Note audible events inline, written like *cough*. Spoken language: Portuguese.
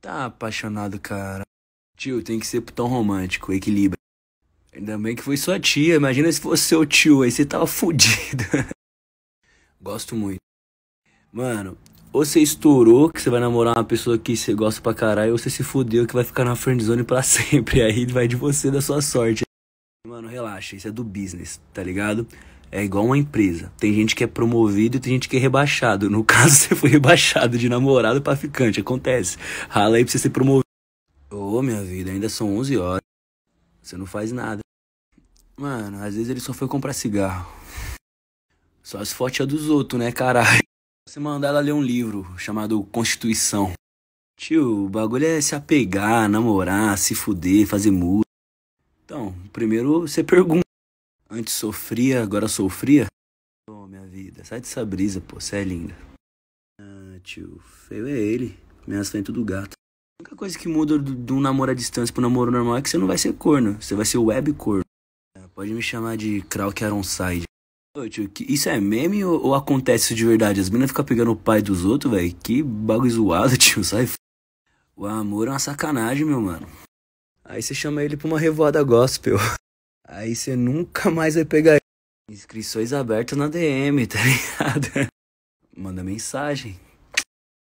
Tá apaixonado, cara. Tio, tem que ser tão romântico, equilíbrio. Ainda bem que foi sua tia. Imagina se fosse seu tio, aí você tava *laughs* fudido. Gosto muito. Mano, ou você estourou que você vai namorar uma pessoa que você gosta pra caralho, ou você se fudeu que vai ficar na friendzone pra *laughs* sempre. Aí vai de você, da sua sorte. Mano, relaxa, isso é do business, tá ligado? É igual uma empresa. Tem gente que é promovido e tem gente que é rebaixado. No *laughs* caso, você foi rebaixado de namorado pra ficante. Acontece. Rala aí pra você ser promovido. Ô, oh, minha vida, ainda são 11 horas. Você não faz nada. Mano, às vezes ele só foi comprar cigarro. Só as fotos é dos outros, né, caralho? Você mandar ela ler um livro chamado Constituição. Tio, o bagulho é se apegar, namorar, se fuder, fazer música. Então, primeiro você pergunta. Antes sofria, agora sofria? Ô, oh, minha vida, sai dessa brisa, pô, você é linda. Ah, tio, feio é ele. Minhas frentes tudo gato. A única coisa que muda de um namoro à distância pro namoro normal é que você não vai ser corno. Você vai ser web corno. Pode me chamar de Krauk Aronside. Ô, tio, isso é meme ou, ou, acontece isso de verdade? As minas ficam pegando o pai dos outros, velho? Que bagulho zoado, *laughs* tio, sai. O amor é uma sacanagem, meu mano. Aí você chama ele pra uma revoada gospel. *laughs* Aí você nunca mais vai pegar. Inscrições abertas na DM, tá ligado? Manda mensagem.